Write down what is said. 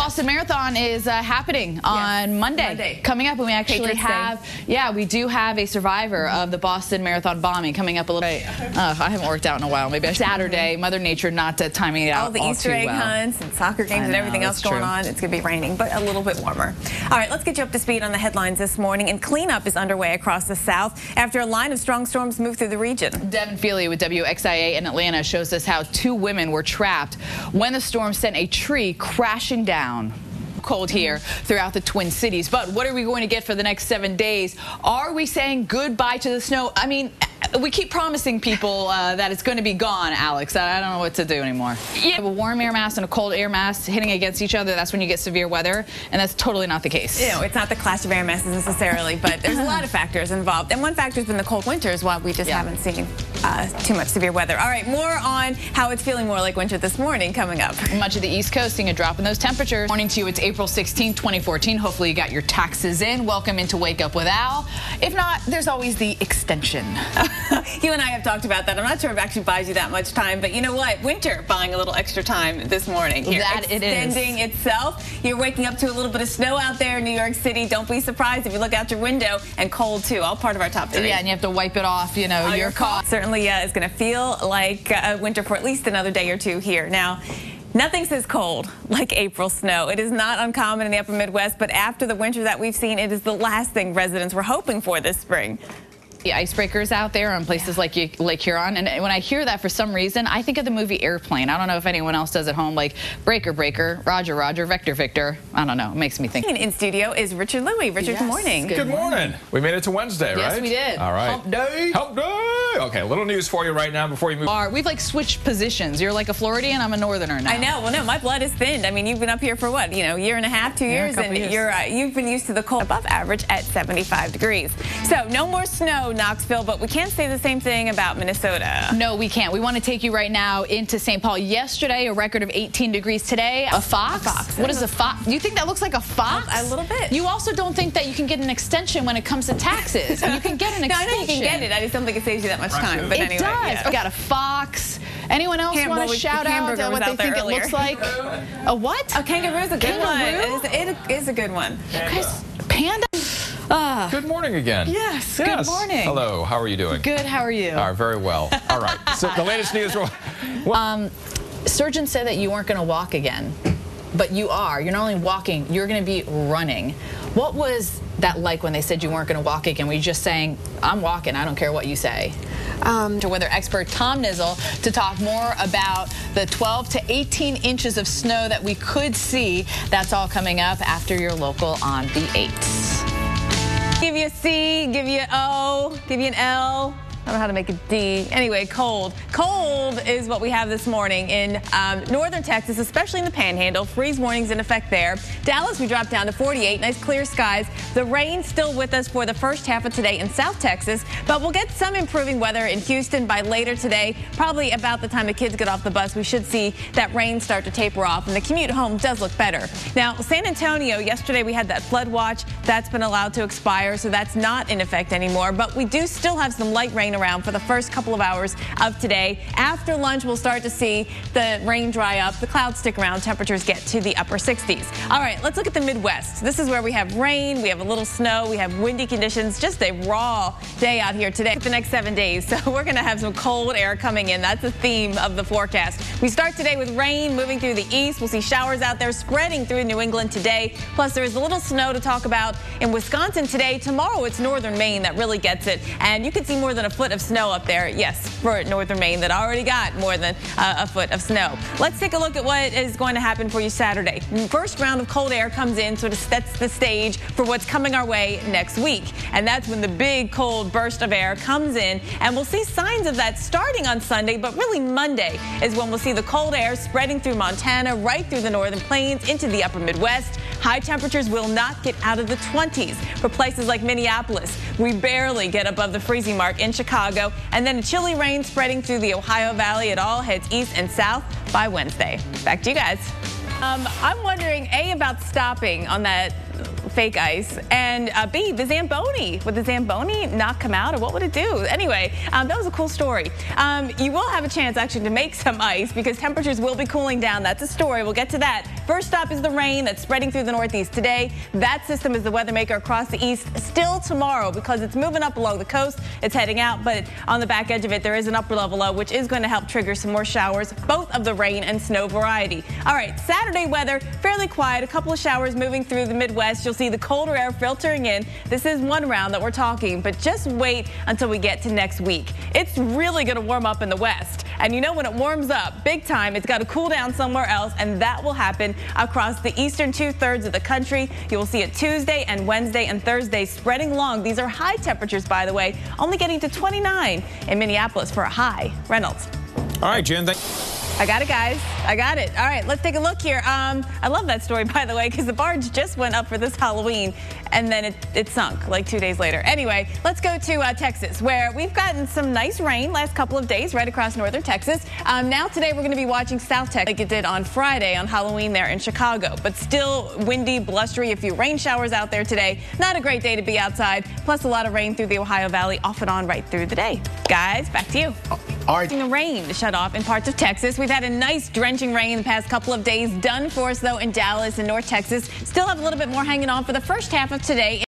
Boston Marathon is uh, happening on Yes, Monday. Monday. Coming up, and we actually Patriots Day. have, yeah, we do have a survivor of the Boston Marathon bombing coming up a little. Right. Uh, I haven't worked out in a while. Maybe Saturday. Mother Nature not uh, timing it out all the all Easter egg well. hunts and soccer games I and everything else going true. on. It's going to be raining, but a little bit warmer. All right, let's get you up to speed on the headlines this morning. And cleanup is underway across the South after a line of strong storms moved through the region. Devin Feely with WXIA in Atlanta shows us how two women were trapped when the storm sent a tree crashing down. Cold here throughout the Twin Cities. But what are we going to get for the next seven days? Are we saying goodbye to the snow? I mean, we keep promising people uh, that it's going to be gone, Alex. I don't know what to do anymore. You have a warm air mass and a cold air mass hitting against each other. That's when you get severe weather, and that's totally not the case. You know, it's not the clash of air masses necessarily, but there's a lot of factors involved. And one factor's been the cold winter is why we just Yeah. haven't seen uh, too much severe weather. All right, more on how it's feeling more like winter this morning coming up. Much of the East Coast seeing a drop in those temperatures. Morning to you, it's April 16, 2014. Hopefully you got your taxes in. Welcome into Wake Up with Al. If not, there's always the extension. you and I have talked about that. I'm not sure if it actually buys you that much time, but you know what? Winter buying a little extra time this morning. Here, That it is. extending itself. You're waking up to a little bit of snow out there in New York City. Don't be surprised if you look out your window and cold too. All part of our top three. Yeah, and you have to wipe it off, you know, Oh, your car. certainly uh, is going to feel like uh, winter for at least another day or two here. Now, nothing says cold like April snow. It is not uncommon in the upper Midwest, but after the winter that we've seen, it is the last thing residents were hoping for this spring. The icebreakers out there on places like Lake Huron. And when I hear that for some reason, I think of the movie Airplane. I don't know if anyone else does at home, like Breaker Breaker, Roger Roger, Vector Victor. I don't know. It makes me think. In, in studio is Richard Lui. Richard, Yes, good morning. good Good morning. We made it to Wednesday, Yes, right? we did. All right. Hump day. Hump day. Okay, a little news for you right now before we move. Are- We've like switched positions. You're like a Floridian, I'm a Northerner now. I know. Well, no, my blood is thinned. I mean, you've been up here for what? You know, year and a half, two Yeah, years, and years. you're uh, you've been used to the cold above average at 75 degrees. So no more snow, Knoxville, but we can't say the same thing about Minnesota. No, we can't. We want to take you right now into St. Paul. Yesterday, a record of 18 degrees. Today, a fox. A fox. What is a fox? Do you think that looks like a fox? A little bit. You also don't think that you can get an extension when it comes to taxes. you can get an No, I extension. know you can get it. I just don't think it saves you that much time. But it anyway, does. yeah. We got a fox. Anyone else want well, to we- shout out uh, what they think earlier. it looks like? A what? A kangaroo is a good Kangaroo? one. It is, it is a good one. Guys, panda? Ah, Good morning again. Yes, good morning. Hello, how are you doing? good. How are you? All right, very well. All right, so the latest news. well surgeons said that you weren't going to walk again, but you are. You're not only walking, you're going to be running. What was that like when they said you weren't going to walk again? Were you just saying, I'm walking, I don't care what you say? Um, to weather expert Tom Niziol to talk more about the 12 to 18 inches of snow that we could see. That's all coming up after your local on the 8th. Give you a C, give you an O, give you an L. I don't know how to make a D. Anyway, cold. Cold is what we have this morning in um, northern Texas, especially in the panhandle. Freeze warnings in effect there. Dallas, we dropped down to 48. Nice clear skies. The rain still with us for the first half of today in South Texas, but we'll get some improving weather in Houston by later today. Probably about the time the kids get off the bus, we should see that rain start to taper off, and the commute home does look better. Now, San Antonio, yesterday we had that flood watch. That's been allowed to expire, so that's not in effect anymore. But we do still have some light rain around for the first couple of hours of today. After lunch, we'll start to see the rain dry up. The clouds stick around. Temperatures get to the upper 60s. All right, let's look at the Midwest. This is where we have rain, we have a little snow, we have windy conditions. Just a raw day out here today. For the next seven days, so we're going to have some cold air coming in. That's the theme of the forecast. We start today with rain moving through the east. We'll see showers out there spreading through New England today. Plus, there is a little snow to talk about in Wisconsin today. Tomorrow, it's northern Maine that really gets it. And you can see more than a foot of snow up there. Yes, for northern Maine that already got more than uh, a foot of snow. Let's take a look at what is going to happen for you Saturday. First round of cold air comes in, sort of sets the stage for what's coming our way next week. And that's when the big cold burst of air comes in. And we'll see signs of that starting on Sunday, but really Monday is when we'll see the cold air spreading through Montana, right through the northern plains, into the upper Midwest. High temperatures will not get out of the 20s for places like Minneapolis. We barely get above the freezing mark in Chicago. And then a chilly rain spreading through the Ohio Valley. It all heads east and south by Wednesday. Back to you guys. Um, I'm wondering, A, about stopping on that fake ice? And uh, B, the Zamboni. Would the Zamboni not come out or what would it do? Anyway, um, that was a cool story. Um, you will have a chance actually to make some ice because temperatures will be cooling down. That's a story. We'll get to that. First stop is the rain that's spreading through the northeast today. That system is the weather maker across the east still tomorrow because it's moving up along the coast. It's heading out, but on the back edge of it, there is an upper level low, which is going to help trigger some more showers, both of the rain and snow variety. All right, Saturday weather, fairly quiet. A couple of showers moving through the Midwest. You'll see the colder air filtering in. This is one round that we're talking, but just wait until we get to next week. It's really going to warm up in the west. And you know when it warms up big time, it's got to cool down somewhere else, and that will happen across the eastern two-thirds of the country. You will see it Tuesday and Wednesday and Thursday spreading long. These are high temperatures, by the way, only getting to 29 in Minneapolis for a high. Reynolds. All right, Jen. Thank I got it, guys. I got it. All right, let's take a look here. Um, I love that story, by the way, because the barge just went up for this Halloween, and then it, it sunk like two days later. Anyway, let's go to uh, Texas, where we've gotten some nice rain last couple of days right across northern Texas. Um, now today we're going to be watching South Texas like it did on Friday on Halloween there in Chicago, but still windy, blustery, a few rain showers out there today. Not a great day to be outside, plus a lot of rain through the Ohio Valley off and on right through the day. Guys, back to you. All right. The rain shut off in parts of Texas. We've had a nice drenching rain the past couple of days. Done for us, though, in Dallas and North Texas. Still have a little bit more hanging on for the first half of today.